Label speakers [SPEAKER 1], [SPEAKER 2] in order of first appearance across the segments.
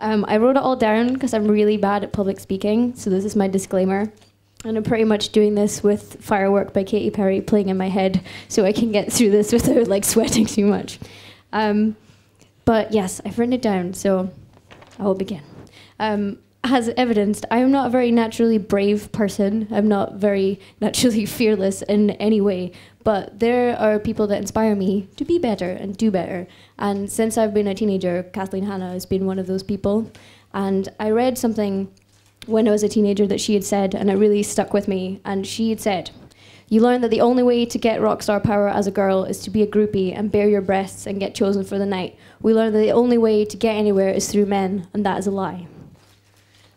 [SPEAKER 1] Um, I wrote it all down because I'm really bad at public speaking, so this is my disclaimer. And I'm pretty much doing this with Firework by Katy Perry playing in my head so I can get through this without like sweating too much. Um, but yes, I've written it down, so I will begin. Um, as evidenced, I am not a very naturally brave person. I'm not very naturally fearless in any way. But there are people that inspire me to be better and do better. And since I've been a teenager, Kathleen Hanna has been one of those people. And I read something when I was a teenager that she had said, and it really stuck with me. And she had said, You learn that the only way to get rock star power as a girl is to be a groupie and bare your breasts and get chosen for the night. We learn that the only way to get anywhere is through men, and that is a lie.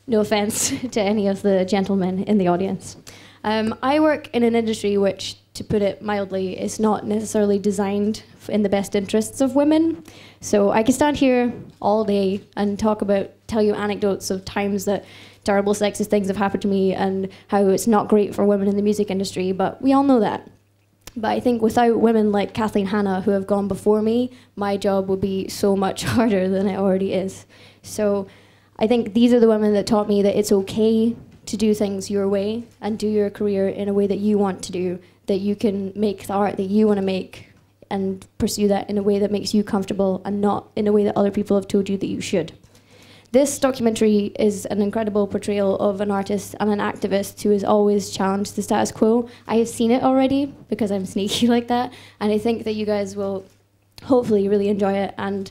[SPEAKER 1] No offense to any of the gentlemen in the audience. Um, I work in an industry which, to put it mildly, is not necessarily designed in the best interests of women. So I can stand here all day and talk about, tell you anecdotes of times that terrible sexist things have happened to me and how it's not great for women in the music industry, but we all know that. But I think without women like Kathleen Hanna who have gone before me, my job would be so much harder than it already is. So I think these are the women that taught me that it's okay to do things your way and do your career in a way that you want to do, that you can make the art that you want to make and pursue that in a way that makes you comfortable and not in a way that other people have told you that you should. This documentary is an incredible portrayal of an artist and an activist who has always challenged the status quo. I have seen it already because I'm sneaky like that, and I think that you guys will hopefully really enjoy it and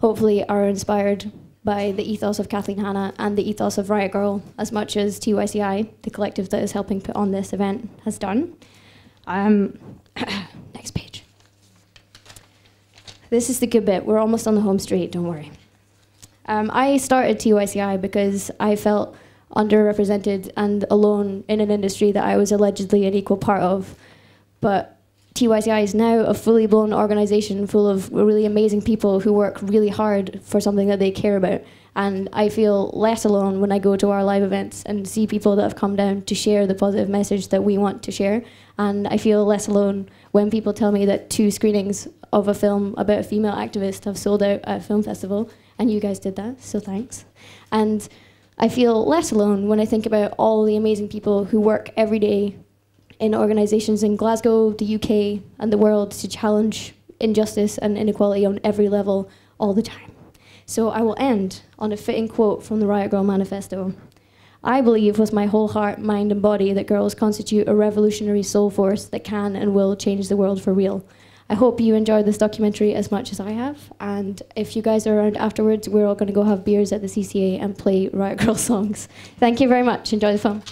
[SPEAKER 1] hopefully are inspired by the ethos of Kathleen Hanna and the ethos of Riot Grrrl as much as TYCI, the collective that is helping put on this event, has done. Um, next page. This is the good bit. We're almost on the home straight, don't worry. Um, I started TYCI because I felt underrepresented and alone in an industry that I was allegedly an equal part of. But TYCI is now a fully blown organization full of really amazing people who work really hard for something that they care about. And I feel less alone when I go to our live events and see people that have come down to share the positive message that we want to share. And I feel less alone when people tell me that two screenings of a film about a female activist have sold out at a film festival, and you guys did that, so thanks. And I feel less alone when I think about all the amazing people who work every day in organisations in Glasgow, the UK, and the world to challenge injustice and inequality on every level all the time. So I will end on a fitting quote from the Riot Grrrl Manifesto. I believe with my whole heart, mind, and body that girls constitute a revolutionary soul force that can and will change the world for real. I hope you enjoyed this documentary as much as I have. And if you guys are around afterwards, we're all going to go have beers at the CCA and play Riot Grrrl songs. Thank you very much. Enjoy the film.